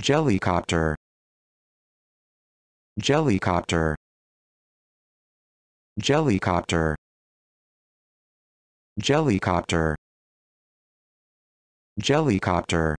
Jellycopter. Jellycopter. Jellycopter. Jellycopter. Jellycopter.